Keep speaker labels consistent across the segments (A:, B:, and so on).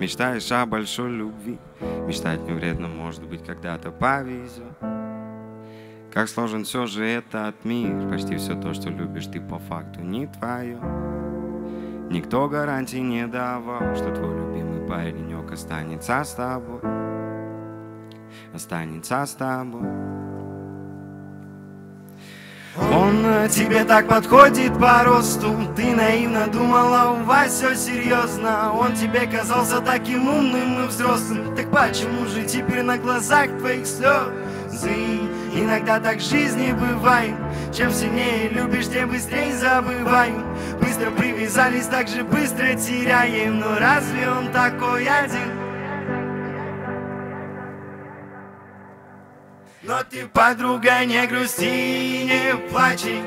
A: Мечтаешь о большой любви. Мечтать не вредно, может быть, когда-то повезет. Как сложен все же этот мир. Почти все то, что любишь ты по факту не твое Никто гарантий не давал, что твой любимый паренек останется с тобой. Останется с тобой он тебе так подходит по росту. Ты наивно думала, у вас все серьезно Он тебе казался таким умным и взрослым. Так почему же теперь на глазах твоих слезы Иногда так в жизни бывает Чем сильнее любишь, тем быстрее забываем. Быстро привязались, так же быстро теряем. Но разве он такой один? Но ты, подруга, не грусти, не плачи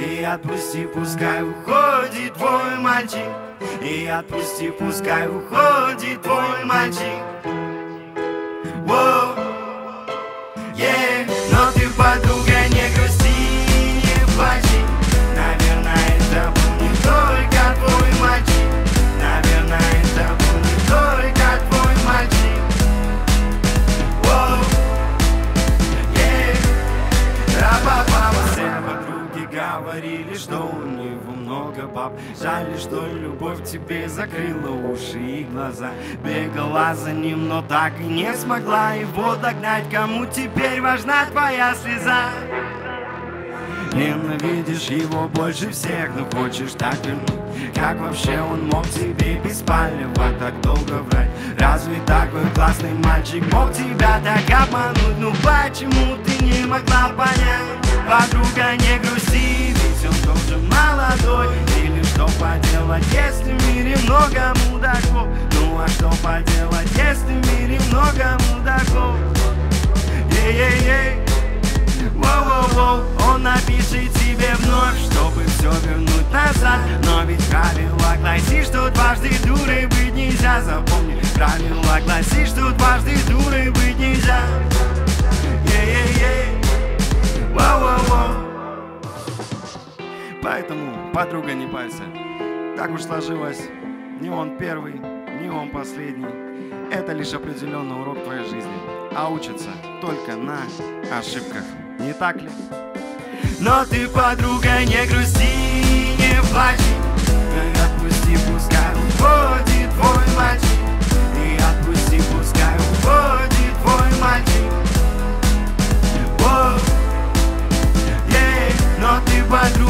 A: И отпусти, пускай уходит твой мальчик. И отпусти, пускай уходит твой мальчик. Воу, yeah. Говорили, что у него много баб. Жаль, что любовь тебе закрыла уши и глаза. Бегала за ним, но так и не смогла его догнать. Кому теперь важна твоя слеза? Ненавидишь его больше всех, но хочешь так вернуть Как вообще он мог тебе беспалево так долго врать? Разве такой классный мальчик мог тебя так обмануть? Ну почему ты не могла понять? Подруга, не грусти, ведь он тоже молодой Или что поделать, если в мире много мудаков? Ну а что поделать, если в мире много мудаков? Ей-ей-ей дважды дурой быть нельзя Запомни, правило гласит, что дважды дурой быть нельзя. Ей-ей-ей, воу-воу-воу Поэтому, подруга, не пайся Так уж сложилось, не он первый, не он последний. Это лишь определенный урок твоей жизни. А учатся только на ошибках. Не так ли? Но ты, подруга, не грусти, не плачь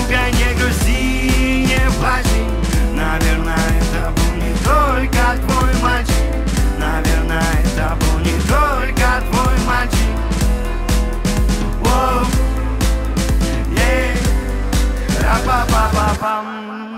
A: подруга, не грусти, не плачь Наверное, это был не только твой мальчик. Наверное, это был не только твой мальчик. Whoa, yeah, Ra-pa-pa-pa-pam.